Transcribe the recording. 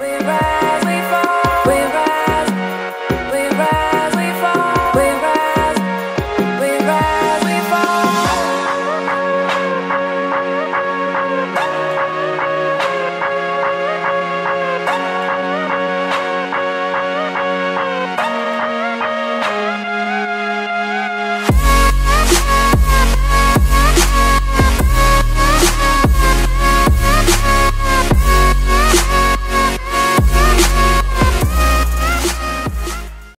We ride.